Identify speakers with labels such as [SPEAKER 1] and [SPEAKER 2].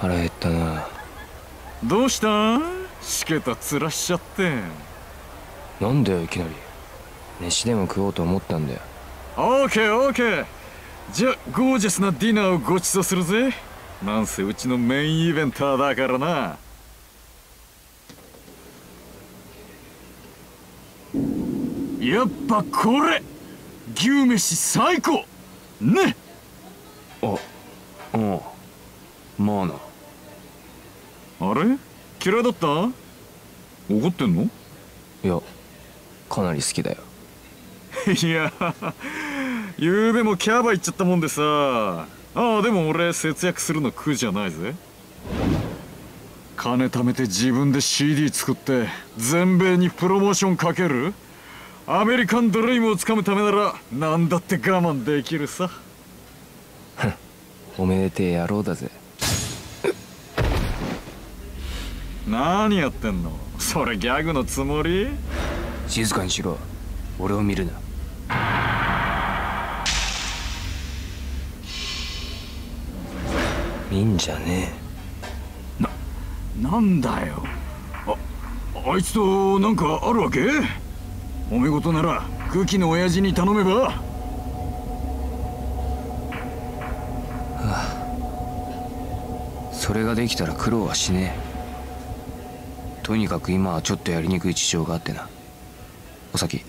[SPEAKER 1] 腹減ったな。
[SPEAKER 2] どうした？しけた面しちゃって。
[SPEAKER 1] なんだよいきなり。飯でも食おうと思ったんだよ。
[SPEAKER 2] オーケーオーケー。じゃゴージャスなディナーをごちそうするぜ。なんせうちのメインイベンターだからな。やっぱこれ牛飯最高。ね。
[SPEAKER 1] ああまあな
[SPEAKER 2] あれ？嫌いだった？怒ってんの？
[SPEAKER 1] いやかなり好きだよ。
[SPEAKER 2] いやゆうべもキャバ行っちゃったもんでさ。ああでも俺節約するの苦じゃないぜ。金貯めて自分で CD 作って全米にプロモーションかける？アメリカンドリームをつかむためなら何だって我慢できるさ。
[SPEAKER 1] おめでてえ野郎だぜ
[SPEAKER 2] 何やってんの？それギャグのつもり？
[SPEAKER 1] 静かにしろ。俺を見るな。いいんじゃね
[SPEAKER 2] なんだよ。ああいつとなんかあるわけ？おめ事なら空気の親父に頼めば？
[SPEAKER 1] えそれができたら苦労はしねえとにかく今はちょっとやりにくい事情があってな。お先。